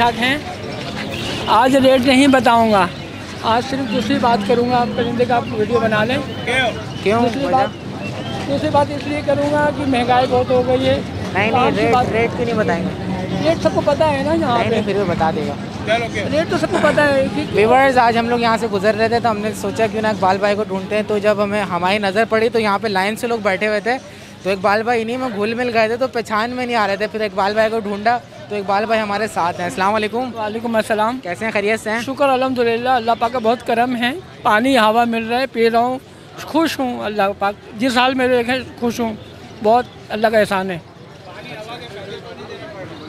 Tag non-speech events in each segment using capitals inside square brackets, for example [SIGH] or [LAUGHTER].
ठाक हैं? आज रेट नहीं बताऊँगा। आज सिर्फ़ दूसरी बात करूँगा आप परिंदे का आप वीडियो बना लें। क्यों? दूसरी बात दूसरी बात इसलिए करूँगा कि महँगाई बहुत हो गई है। नहीं तो नहीं रेट बात- रेट क्यों नहीं बताएँगे? रेट सबको पता है ना यहाँ नहीं पे। फिर भी बता देगा। रेट तो सबको पता है कि व्यूवर्स आज हम लोग यहाँ से गुजर रहे थे तो हमने सोचा क्यों ना इकबाल भाई को ढूंढते हैं। तो जब हमें हमारी नज़र पड़ी तो यहाँ पे लाइन से लोग बैठे हुए थे। तो इकबाल भाई इन्हीं में घुल मिल गए थे तो पहचान में नहीं आ रहे थे। फिर इकबाल भाई को ढूंढा। तो इकबाल भाई हमारे साथ हैं। अस्सलाम वालेकुम। वालेकुम अस्सलाम। कैसे हैं? खैरियत से हैं? शुक्र अल्हम्दुलिल्लाह अल्लाह पाक का बहुत करम है। पानी हवा मिल रहा है पी रहा हूँ। खुश हूँ अल्लाह पाक। जिस हाल में देखें खुश हूँ। बहुत अल्लाह का एहसान है।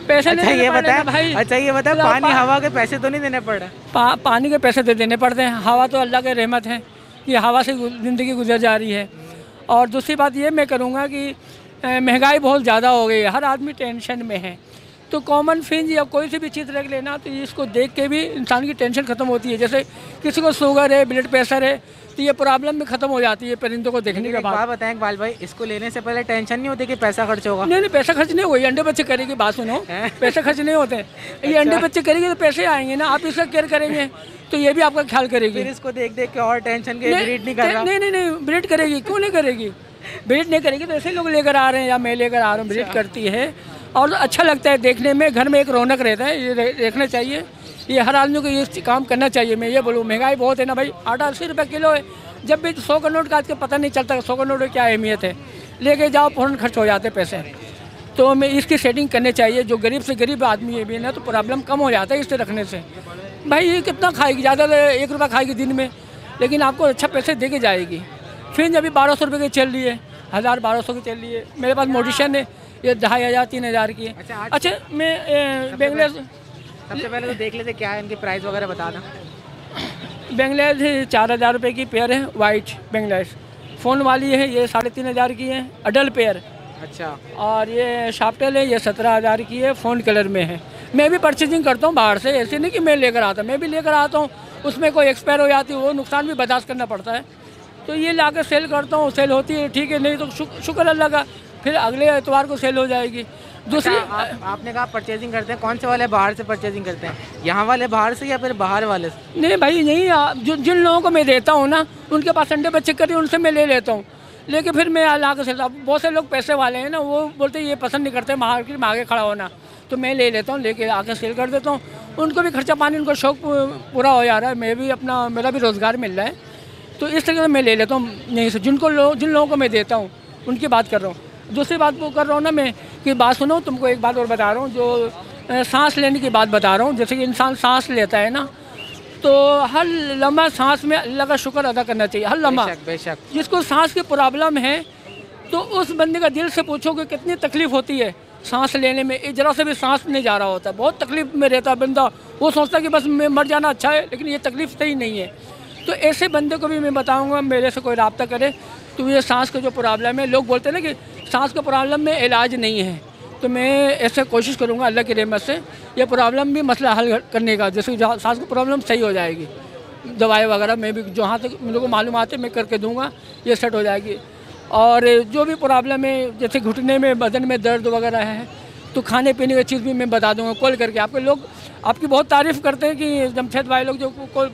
पैसे नहीं अच्छा देने ये बताएँ। भाई। अच्छा ये अल्लाह पानी पा- हवा के पैसे तो नहीं देने पड़? रहे पा, पानी के पैसे तो देने पड़ते हैं। हवा तो अल्लाह के रहमत है कि हवा से ज़िंदगी गुजर जा रही है। और दूसरी बात ये मैं करूँगा कि महँगाई बहुत ज़्यादा हो गई है। हर आदमी टेंशन में है। तो कॉमन फिंज या कोई सी भी चीज़ रख लेना तो इसको देख के भी इंसान की टेंशन ख़त्म होती है। जैसे किसी को शुगर है ब्लड प्रेशर है तो ये प्रॉब्लम भी ख़त्म हो जाती है परिंदों को देखने के बाद। बताएँ इकबाल भाई इसको लेने से पहले टेंशन नहीं होती कि पैसा खर्च होगा? नहीं नहीं पैसा खर्च नहीं होगा अंडे बच्चे करेगी बात सुनो? [LAUGHS] पैसे खर्च नहीं होते। [LAUGHS] ये अंडे बच्चे करेगी तो पैसे आएँगे ना आप इसका केयर करेंगे तो ये भी आपका ख्याल करेगी। फिर इसको देख देख के और टेंशन के ब्रीड नहीं कर नहीं नहीं नहीं ब्रीड करेगी क्यों नहीं करेगी? ब्रीड नहीं करेगी तो ऐसे लोग लेकर आ रहे हैं या मैं लेकर आ रहा हूँ ब्रीड अच्छा। करती है। और अच्छा लगता है देखने में। घर में एक रौनक रहता है, ये देखना चाहिए। ये हर आदमी को ये काम करना चाहिए, मैं ये बोलूँ। महँगाई बहुत है ना भाई आटा अस्सी रुपये किलो है। जब भी सौ का नोट का आज के पता नहीं चलता सौ का नोट की क्या अहमियत है। लेके जाओ फ़ौरन खर्च हो जाते पैसे। तो हमें इसकी सेटिंग करनी चाहिए। जो गरीब से गरीब आदमी है भी ना तो प्रॉब्लम कम हो जाता है इससे रखने से। भाई, ये कितना खाएगी? ज़्यादा तो एक रुपया खाएगी दिन में, लेकिन आपको अच्छा पैसे दे के जाएगी। फिर अभी बारह सौ रुपये की चल रही है, हज़ार बारह सौ की चल रही है। मेरे पास मोडिशन है ये ढाई हज़ार तीन हज़ार की है। अच्छा, अच्छा मैं बेंगलोर सबसे पहले तो देख लेते क्या है इनकी प्राइस वगैरह बता दें बेंगलोर चार हज़ार रुपये की पेयर है वाइट बेंगलोर फ़ोन वाली है ये साढ़े तीन हज़ार की है अडल पेयर अच्छा। और ये शाफ्टेल है ये सत्रह हज़ार की है फ़ोन कलर में है। मैं भी परचेजिंग करता हूँ बाहर से ऐसे नहीं कि मैं लेकर आता मैं भी लेकर आता हूँ। उसमें कोई एक्सपायर हो जाती है वो नुकसान भी बर्दाश्त करना पड़ता है। तो ये ला सेल करता हूँ सेल होती है ठीक है नहीं तो शुक्र अल्लाह का फिर अगले एतवार को सेल हो जाएगी। दूसरी अच्छा, आप, आपने कहा परचेजिंग करते हैं। कौन से वाले बाहर से परचेजिंग करते हैं? यहाँ वाले बाहर से या फिर बाहर वाले से? नहीं भाई नहीं जो जिन लोगों को मैं देता हूँ ना उनके पास अंडे बच्चे करी उनसे मैं ले लेता हूँ। लेकिन फिर मैं ला कर अब बहुत से लोग पैसे वाले हैं ना वो बोलते ये पसंद नहीं करते मार्केट में आगे खड़ा होना। तो मैं ले लेता हूँ लेके आके सेल कर देता हूँ। उनको भी खर्चा पानी उनको शौक पूरा हो जा रहा है। मैं भी अपना मेरा भी रोज़गार मिल रहा है। तो इस तरीके से मैं ले लेता हूँ। यहीं से जिनको लोग जिन लोगों को मैं देता हूँ उनकी बात कर रहा हूँ। दूसरी बात वो कर रहा हूँ ना मैं कि बात सुनो तुमको एक बात और बता रहा हूँ जो सांस लेने की बात बता रहा हूँ जैसे कि इंसान सांस लेता है ना तो हर लम्हा सांस में अल्लाह का शुक्र अदा करना चाहिए हर लम्हा। बेशक बेशक। जिसको सांस की प्रॉब्लम है तो उस बंदे का दिल से पूछो कि कितनी तकलीफ़ होती है सांस लेने में एक जरा से भी सांस नहीं जा रहा होता बहुत तकलीफ़ में रहता है बंदा वो सोचता है कि बस मैं मर जाना अच्छा है लेकिन ये तकलीफ़ सही नहीं है। तो ऐसे बंदे को भी मैं बताऊँगा मेरे से कोई रबता करे तो ये सांस का जो प्रॉब्लम है लोग बोलते हैं ना कि सांस के प्रॉब्लम में इलाज नहीं है। तो मैं ऐसे कोशिश करूँगा अल्लाह की रहमत से यह प्रॉब्लम भी मसला हल करने का, जैसे सांस की प्रॉब्लम सही हो जाएगी। दवाई वगैरह मैं भी जहाँ तक मेरे को मालूम आते मैं करके दूँगा, ये सेट हो जाएगी। और जो भी प्रॉब्लम है, जैसे घुटने में, बदन में दर्द वगैरह है तो खाने पीने की चीज़ भी मैं बता दूँगा, कॉल करके। आपके लोग, आपकी बहुत तारीफ़ करते हैं कि जमशेद भाई लोग जो कॉल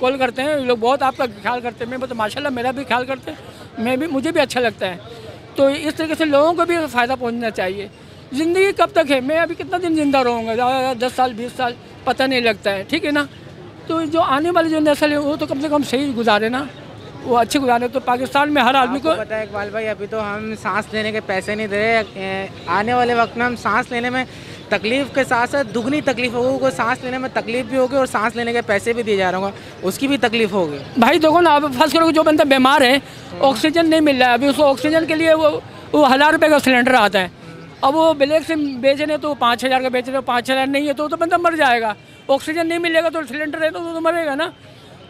कॉल करते हैं लोग बहुत आपका ख्याल करते हैं। मैं तो माशाल्लाह मेरा भी ख्याल करते हैं, मैं भी, मुझे भी अच्छा लगता है। तो इस तरीके से लोगों को भी फ़ायदा पहुँचना चाहिए। ज़िंदगी कब तक है? मैं अभी कितना दिन ज़िंदा रहूँगा? ज़्यादा दस साल बीस साल पता नहीं लगता है ठीक है ना? तो जो आने वाली जो नस्ल है वो तो कम से कम सही गुजारे ना? वो अच्छे गुजारे तो पाकिस्तान में हर आदमी को पता है इकबाल भाई अभी तो हम सांस लेने के पैसे नहीं दे रहे आने वाले वक्त में हम सांस लेने में तकलीफ़ के साथ साथ दुगनी तकलीफ़ होगी को सांस लेने में तकलीफ़ भी होगी और सांस लेने के पैसे भी दिए जा रहे होंगे उसकी भी तकलीफ़ होगी। भाई देखो ना अब फ़र्स्ट करो जो बंदा बीमार है ऑक्सीजन नहीं मिल रहा है। अभी उसको ऑक्सीजन के लिए वो वो हज़ार रुपये का सिलेंडर आता है। अब वो ब्लैक से बेच रहे तो पाँच हज़ार का बेच रहे हो पाँच हज़ार नहीं है तो, तो बंदा मर जाएगा। ऑक्सीजन नहीं मिलेगा तो सिलेंडर है तो, तो मरेगा ना।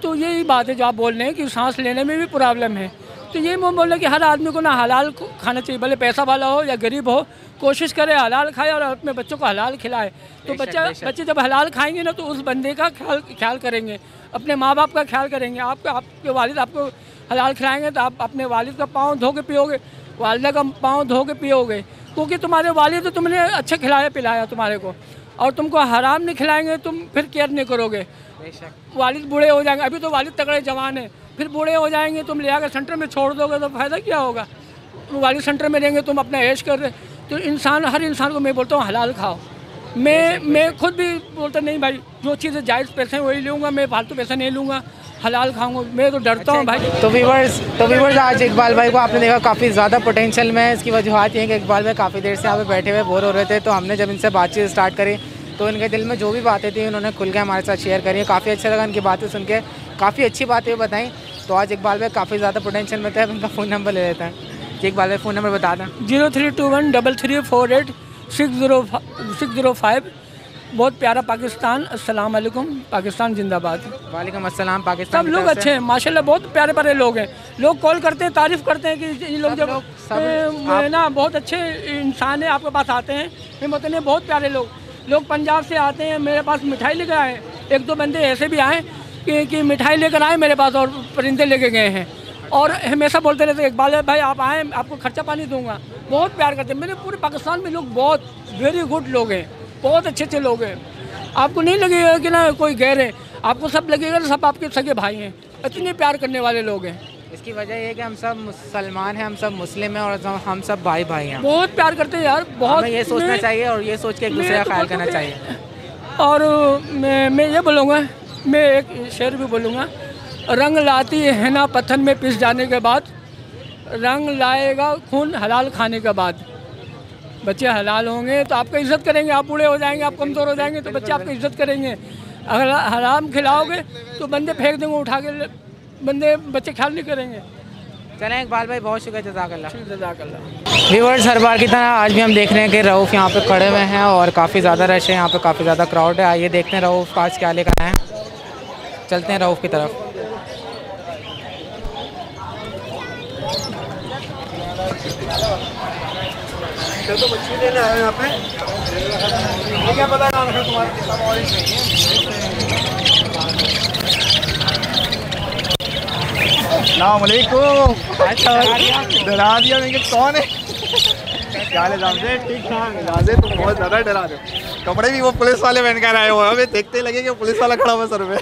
तो यही बात है जो आप बोल रहे हैं कि सांस लेने में भी प्रॉब्लम है। तो ये मैं बोल रहा कि हर आदमी को ना हलाल को खाना चाहिए भले पैसा वाला हो या गरीब हो कोशिश करे हलाल खाए और अपने बच्चों को हलाल खिलाए। तो बच्चा बच्चे जब हलाल खाएँगे ना तो उस बंदे का ख्याल ख्याल करेंगे अपने माँ बाप का ख्याल करेंगे। आपके आपके वालिद आपको हलाल खिलाएँगे तो आप अपने वालिद का पाँव धो के पियोगे वालदा का पाँव धो के पियोगे क्योंकि तुम्हारे वालिद तो तुमने अच्छा खिलाया पिलाया तुम्हारे को। और तुमको हराम नहीं खिलाएँगे तुम फिर केयर नहीं करोगे। वालिद बूढ़े हो जाएँगे। अभी तो वालिद तगड़े जवान हैं। फिर बूढ़े हो जाएँगे तुम ले आकर सेंटर में छोड़ दोगे तो फ़ायदा क्या होगा? वालिद सेंटर में रहेंगे तुम अपना ऐश कर रहे तो इंसान हर इंसान को मैं बोलता हूँ हलाल खाओ। मैं मैं खुद भी बोलता नहीं भाई जो चीज़ें जायज़ पैसे हैं वही लूँगा मैं फालतू पैसा नहीं लूँगा हलाल खाऊँगा। मैं तो डरता हूँ भाई। तो व्यूवर्स तो व्यूवर्स आज इकबाल भाई को आपने देखा काफ़ी ज़्यादा पोटेंशियल में है। इसकी वजूहत ये है कि इकबाल भाई काफ़ी देर से यहाँ पे बैठे हुए बोर हो रहे थे। तो हमने जब इनसे बातचीत स्टार्ट करी तो इनके दिल में जो भी बातें थी उन्होंने खुल के हमारे साथ शेयर करी। काफ़ी अच्छा लगा इनकी बातें सुन के। काफ़ी अच्छी बातें बताई। तो आज इकबाल भाई काफ़ी ज़्यादा पोटेंशियल में थे इनका फ़ोन नंबर ले लेते हैं। कि इकबाल भाई फ़ोन नंबर बता दें। Zero three two one double three four eight six zero six zero five. बहुत प्यारा पाकिस्तान अस्सलाम वालेकुम। पाकिस्तान जिंदाबाद। वालेकुम अस्सलाम पाकिस्तान सब लोग अच्छे हैं माशाल्लाह बहुत प्यारे प्यारे लोग हैं। लोग कॉल करते हैं तारीफ़ करते हैं कि ये लोग जब लोग- सब- आप- ना बहुत अच्छे इंसान है आपके पास आते हैं। मैं बताने बहुत प्यारे लोग। लोग पंजाब से आते हैं मेरे पास मिठाई लेकर आए एक दो बंदे ऐसे भी आए कि, कि मिठाई लेकर आए मेरे पास और परिंदे लेके गए हैं। और हमेशा बोलते रहते इकबाल भाई आप आए आपको खर्चा पानी दूँगा। बहुत प्यार करते मेरे पूरे पाकिस्तान में लोग बहुत वेरी गुड लोग हैं बहुत अच्छे अच्छे लोग हैं। आपको नहीं लगेगा कि ना कोई गैर है। आपको सब लगेगा सब आपके सगे भाई हैं। इतने प्यार करने वाले लोग हैं। इसकी वजह ये है कि हम सब मुसलमान हैं हम सब मुस्लिम हैं और हम- सब भाई भाई हैं। बहुत प्यार करते हैं यार बहुत हमें ये सोचना चाहिए और ये सोच के एक दूसरे का तो ख्याल करना चाहिए। और मैं मैं ये बोलूँगा मैं एक शेर भी बोलूँगा रंग लाती है ना पत्थर में पिस जाने के बाद रंग लाएगा खून हलाल खाने के बाद। बच्चे हलाल होंगे तो आपका इज़्ज़त करेंगे आप बूढ़े हो जाएँगे आप कमज़ोर हो जाएँगे तो बच्चे आपकी इज़्ज़त करेंगे। अगर हराम खिलाओगे तो बंदे फेंक देंगे उठा के बंदे बच्चे ख्याल नहीं करेंगे। चलें इकबाल भाई बहुत शुक्रिया जजाकल्ला जजाकल्ला व्यूवर्स हर बार की तरह आज भी हम देख रहे हैं कि रऊफ़ यहाँ पे खड़े हुए हैं और काफ़ी ज़्यादा रश है यहाँ पे काफ़ी ज़्यादा क्राउड है। आइए देखते हैं रऊफ़ आज क्या लेकर आए हैं। चलते हैं रऊफ़ की तरफ़। तो मछली लेने आए यहाँ पे? क्या पता नाम है तुम्हारा ऑरेंज डरा दिया मैंने कौन है? क्या ले जामजे ठीक ठाक जाजे तुम बहुत ज़्यादा डरा दो कपड़े भी वो पुलिस वाले पहन कर आए हो। हमें देखते ही लगे कि पुलिस वाला खड़ा हुआ सर पे।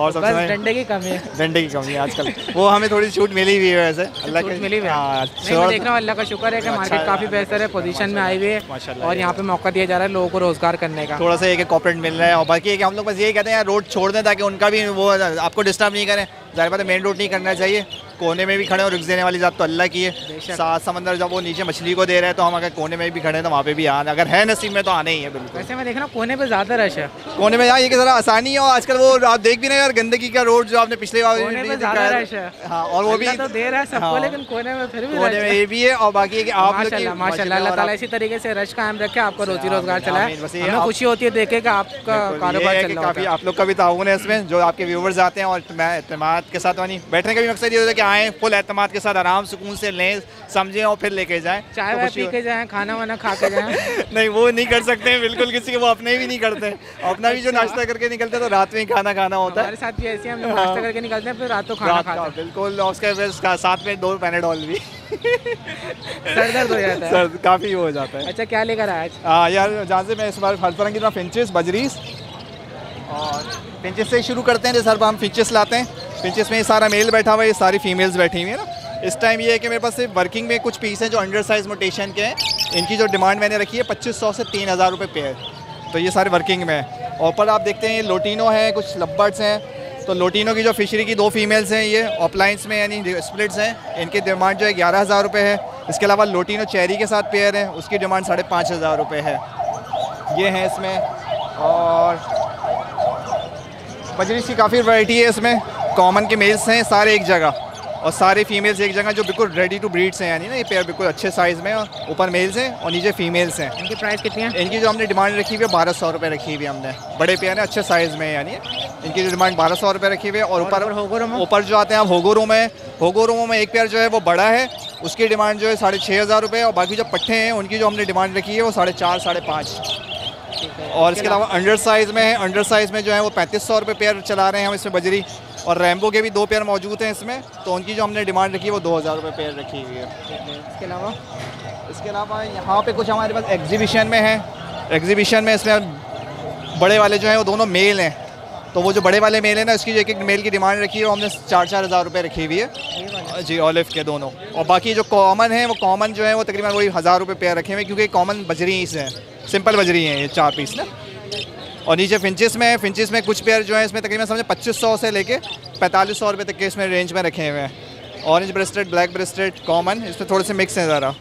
और बस सबसे डंडे की कमी है। डंडे की कमी है आजकल। वो हमें थोड़ी छूट मिली हुई है वैसे। अल्लाह की मिली हुई है। हाँ, नहीं देख रहा हूँ अल्लाह का शुक्र है कि अच्छा मार्केट काफ़ी बेहतर है पोजीशन में आई हुई है और यहाँ पे मौका दिया जा रहा है लोगों को रोज़गार करने का। थोड़ा सा एक कॉपरेट मिल रहा है और बाकी हम लोग बस यही कहते हैं रोड छोड़ दें ताकि उनका भी वो आपको डिस्टर्ब नहीं करें। ज़ाहिर बात है मेन रोड नहीं करना चाहिए। कोने में भी खड़े और रुक देने वाली जात तो अल्लाह की है। सात समंदर जब वो नीचे मछली को दे रहे हैं तो हम अगर कोने में भी खड़े हैं तो वहाँ पे भी आना। अगर है नसीब में तो आने ही है बिल्कुल। वैसे मैं देख रहा हूँ कोने पे ज़्यादा रश है। कोने में यहाँ ये ज़रा आसानी है और आजकल वो आप देख भी रहे यार गंदगी का रोड जो आपने पिछले बार है। हाँ। और वो भी तो दे रहा है सबको हाँ। लेकिन कोने में फिर भी कोने में ये भी है और बाकी है आप माशाल्लाह इसी तरीके से रश कायम रखे आपका रोजी रोज़गार। बस ये खुशी होती है देखे कि आपका कारोबार है चल काफ़ी आप लोग का भी ताउन है इसमें जो आपके व्यूवर्स आते हैं और अहतमाद के साथ बैठने का भी मकसद ये होता है कि आएँ फुल अहतमाद के साथ आराम सुकून से लें समझें और फिर लेके जाएँ। चाय तो पी के जाएँ खाना वाना खा के जाएँ। [LAUGHS] नहीं वो नहीं कर सकते हैं बिल्कुल किसी के वो अपने भी नहीं करते। अपना भी जो नाश्ता करके निकलते हैं तो रात में ही खाना खाना होता है। हमारे साथ भी ऐसे हम नाश्ता करके निकलते हैं फिर रात को खाना खाते हैं। बिल्कुल उसके फिर साथ में दो पैनाडॉल भी। [LAUGHS] सर दर्द हो जाता है। सर काफ़ी हो जाता है। अच्छा क्या लेकर आया आज? हाँ यार जहाँ से मैं इस बार हर तरह की तरह फिंचेस बजरीस और फिंचेस से शुरू करते हैं जैसे हर हम फिंचेस लाते हैं। फिंचेस में ये सारा मेल बैठा हुआ है, ये सारी फीमेल्स बैठी हुई है ना। इस टाइम ये है कि मेरे पास सिर्फ़ वर्किंग में कुछ पीस हैं जो अंडर साइज़ मोटेशन के हैं। इनकी जो डिमांड मैंने रखी है, पच्चीस सौ से तीन हज़ार रुपये पेयर तो ये सारे वर्किंग में है। ऊपर आप देखते हैं, ये लोटिनो है, कुछ लब्बर्ड्स हैं। तो लोटिनो की जो फिशरी की दो फीमेल्स हैं, ये ऑफलाइंस में यानी स्प्लिट्स हैं। इनकी डिमांड जो है ग्यारह हज़ार रुपये है। इसके अलावा लोटिनो चेरी के साथ पेयर है, उसकी डिमांड साढ़े पाँच हज़ार रुपये है। ये है इसमें। और बजरी की काफ़ी वैरायटी है इसमें। कॉमन के मेल्स हैं सारे एक जगह। और सारे फीमेल्स एक जगह जो बिल्कुल रेडी टू ब्रीड्स हैं यानी ना ये पेयर बिल्कुल अच्छे साइज़ में ऊपर मेल्स हैं और नीचे फीमेल्स हैं। इनकी प्राइस कितनी है? इनकी जो हमने डिमांड रखी हुई है बारह सौ रुपये रखी हुई है हमने। बड़े पेयर हैं अच्छे साइज़ में यानी इनकी जो डिमांड बारह सौ रुपये रखी हुई है और ऊपर ऊपर जो आते हैं होगोरो में होगोरोमो में एक पेयर जो है वो बड़ा है उसकी डिमांड जो है साढ़े छः हज़ार रुपये और बाकी जो पट्टे हैं उनकी जो हमने डिमांड रखी है वो साढ़े चार साढ़े पाँच। और इसके अलावा अंडर साइज़ में है अंडर साइज़ में जो है वो पैंतीस सौ रुपये पेयर चला रहे हैं हम इसमें बजरी। और रैम्बो के भी दो पेयर मौजूद हैं इसमें तो उनकी जो हमने डिमांड रखी है वो दो हज़ार रुपये पेयर रखी हुई है। इसके अलावा? इसके अलावा यहाँ पे कुछ हमारे पास एग्जीबिशन में है। एग्जीबिशन में इसमें बड़े वाले जो हैं वो दोनों मेल हैं। तो वो जो बड़े वाले मेल हैं ना उसकी जो एक एक मेल की डिमांड रखी है वो हमने चार चार हज़ार रुपये रखी हुई है। जी ऑलिव के दोनों। और बाकी जो कॉमन है वो कॉमन जो है वो तकरीबन वही हज़ार रुपये पेयर रखे हुए हैं क्योंकि कॉमन बजरी हैं सिंपल बजरी हैं ये चार पीस ना। और नीचे फिंचिस में फिंचिस में कुछ पेयर जो है इसमें तकरीबन समझे पच्चीस सौ से लेके पैंतालीस सौ रुपये तक के इसमें रेंज में रखे हुए हैं। Orange breasted black breasted common इसमें थोड़े से मिक्स हैं ज़रा।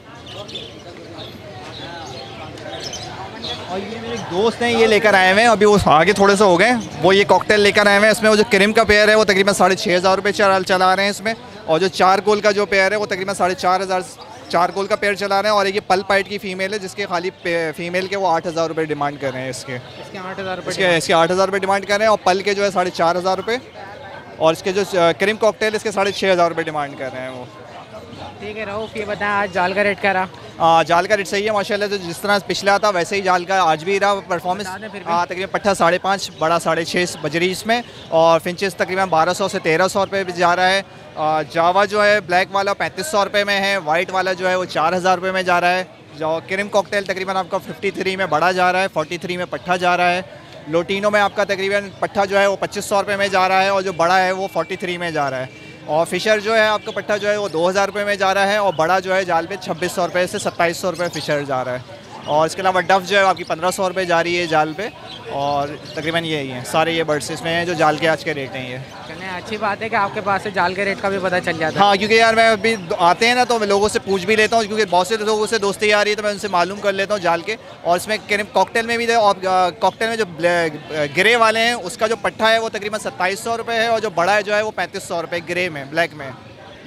और ये मेरे दोस्त हैं, ये लेकर आए हुए हैं, अभी वो आगे थोड़े से हो गए वो ये कॉकटेल लेकर आए हुए हैं, इसमें वो जो क्रीम का पेयर है, वो तकरीबन साढ़े छः हज़ार रुपये चला रहे हैं इसमें। और जो चार गोल का जो पेयर है, वो तकरीबन साढ़े चार हज़ार चार गोल का पेयर चला रहे हैं और एक ये पल पाइट की फीमेल है जिसके खाली फीमेल के वो आठ हज़ार रुपये डिमांड कर रहे हैं इसके। इसके आठ हज़ार रुपये इसके आठ हज़ार रुपये डिमांड कर रहे हैं और पल के जो है साढ़े चार हज़ार रुपये और इसके जो क्रीम कॉकटेल इसके साढ़े छः हज़ार रुपये डिमांड कर रहे हैं वो। ठीक है रहो ये बताएँ आज जाल का रेट क्या रहा। जाल का रेट सही है माशाल्लाह तो जिस तरह पिछला था वैसे ही जाल का आज भी रहा परफॉर्मेंस फिर तकरीबन पट्टा साढ़े पाँच बड़ा साढ़े छः बजरी इसमें और फिंचेस तकरीबन बारह सौ से तेरह सौ रुपये जा रहा है। आ, जावा जो है ब्लैक वाला पैंतीस सौ रुपये में है वाइट वाला जो है वो चार हज़ार रुपये में जा रहा है। जो क्रीम कॉकटेल तकरीबन आपका फिफ्टी थ्री में बड़ा जा रहा है फोर्टी थ्री में पट्टा जा रहा है। लोटिनो में आपका तकरीबन पट्टा जो है वो पच्चीस सौ रुपये में जा रहा है और जो बड़ा है वो फोर्टी थ्री में जा रहा है। और फिशर जो है, आपका पट्टा जो है वो दो हज़ार रुपये में जा रहा है और बड़ा जो है, जाल पे छब्बीस सौ रुपये से सत्ताईस सौ रुपये फिशर जा रहा है। और इसके अलावा डफ जो है आपकी पंद्रह सौ रुपये जा रही है जाल पे और तकरीबन यही है सारे ये बर्ड्स इसमें हैं जो जाल के आज के रेट हैं ये। चलें अच्छी बात है कि आपके पास से जाल के रेट का भी पता चल जाता है। हाँ क्योंकि यार मैं अभी आते हैं ना तो मैं लोगों से पूछ भी लेता हूँ क्योंकि बहुत से लोगों से दोस्ती आ रही है तो मैं उनसे मालूम कर लेता हूँ जाल के। और इसमें कॉकटेल में भी कॉकटेल में जो ग्रे वाले हैं उसका जो पट्टा है वो तकरीबन सत्ताईस सौ रुपये है और जो बड़ा है जो है वो पैंतीस सौ रुपये ग्रे में ब्लैक में।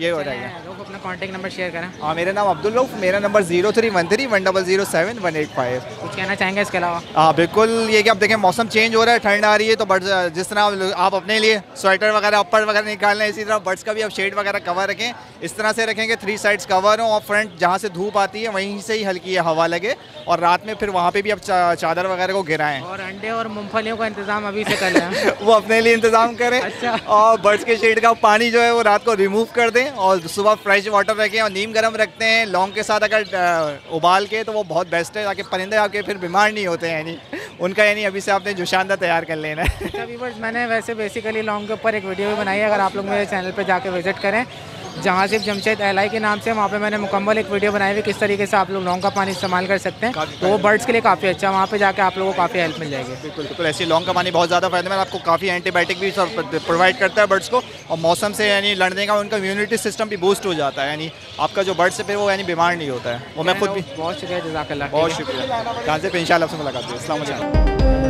ये हो जाएगा। लोग अपना कॉन्टेक्ट नंबर शेयर करें। हाँ मेरा नाम अब्दुल रऊफ मेरा number zero three one three one double zero seven one eight five कुछ कहना चाहेंगे इसके अलावा? हाँ बिल्कुल ये कि आप देखें मौसम चेंज हो रहा है ठंड आ रही है तो बर्ड्स जिस तरह आप अपने लिए स्वेटर वगैरह अपर वगैरह निकाल लें इसी तरह बर्ड्स का भी आप शेड वगैरह कवर रखें। इस तरह से रखेंगे थ्री साइड्स कवर हो और फ्रंट जहाँ से धूप आती है वहीं से ही हल्की हवा लगे और रात में फिर वहाँ पे भी आप चादर वगैरह को गिराएँ। और अंडे और मूंगफलियों का इंतज़ाम अभी से कर लें। [LAUGHS] वो अपने लिए इंतज़ाम करें अच्छा। और बर्ड्स के शेड का पानी जो है वो रात को रिमूव कर दें और सुबह फ्रेश वाटर रखें और नीम गर्म रखते हैं। लौंग के साथ अगर उबाल के तो वो बहुत बेस्ट है, ताकि परिंदे आपके फिर बीमार नहीं होते हैं, यानी उनका यानी अभी से आपने जुशानदा तैयार कर लेना है। [LAUGHS] मैंने वैसे बेसिकली लॉन्ग के ऊपर एक वीडियो भी बनाई है, अगर आप लोग मेरे चैनल पर जाकर विज़िट करें। जहाँ सिर्फ़ जमशेद एलाई के नाम से वहाँ पे मैंने मुकम्मल एक वीडियो बनाई हुई किस तरीके से आप लोग लॉन्ग का पानी इस्तेमाल कर सकते हैं। तो वो बर्ड्स के लिए काफ़ी अच्छा है। वहाँ पे जाके आप लोगों को काफ़ी हेल्प मिल जाएगी। बिल्कुल बिल्कुल ऐसी लौंग का पानी बहुत ज़्यादा फ़ायदेमंद आपको काफ़ी एंटीबायोटिक भी प्रोवाइड करता है बर्ड्स को और मौसम से यानी लड़ने का उनका इम्यूनिटी सिस्टम भी बूस्ट हो जाता है। यानी आपका जो बर्ड्स है फिर वो यानी बीमार नहीं होता है। वो मैं खुद भी बहुत शुक्रिया जजाकल्ला बहुत शुक्रिया। जहाँ से फिर इंशाल्लाह आपसे मुलाकात हुई वालेकुम